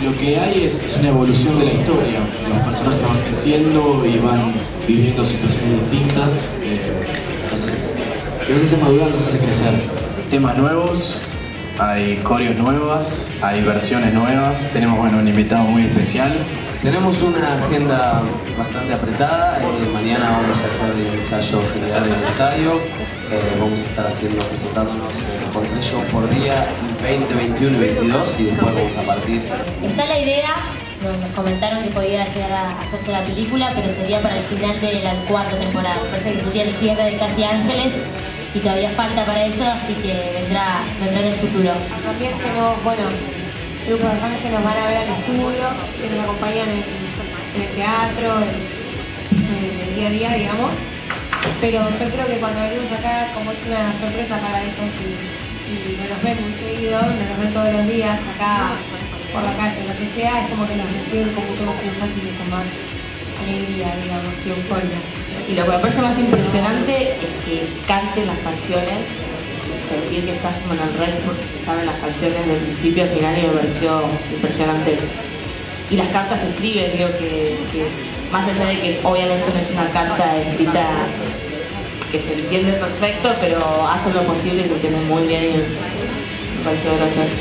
lo que hay es, una evolución de la historia. Los personajes van creciendo y van viviendo situaciones distintas. eh, entonces, que nos hace madurar, nos hace crecer. Temas nuevos, hay coreos nuevas, hay versiones nuevas. Tenemos bueno, un invitado muy especial. Tenemos una agenda bastante apretada. eh, mañana vamos a hacer el ensayo general en el estadio. Eh, vamos a estar haciendo, presentándonos eh, con tres shows por día, 20, 21 y 22, y después vamos a partir. Está la idea, nos, nos comentaron que podía llegar a hacerse la película, pero sería para el final de la cuarta temporada. Parece que sería el cierre de Casi Ángeles y todavía falta para eso, así que vendrá, vendrá en el futuro. También tenemos, bueno, grupos de fans que nos van a ver al estudio, que nos acompañan en, el teatro, en, el día a día, digamos. Pero yo creo que cuando venimos acá, como es una sorpresa para ellos y, y no nos ven muy seguido, no nos ven todos los días acá por la calle, lo que sea, es como que nos reciben con mucho más énfasis y con más alegría, digamos, y euforia. Y lo que me parece más impresionante es que canten las canciones, sentir que estás como en el Rex porque se saben las canciones del principio al final y me pareció impresionante eso. Y las cartas que escriben, digo que, más allá de que obviamente no es una carta escrita que se entiende perfecto, pero hacen lo posible y se entiende muy bien y me pareció gracioso.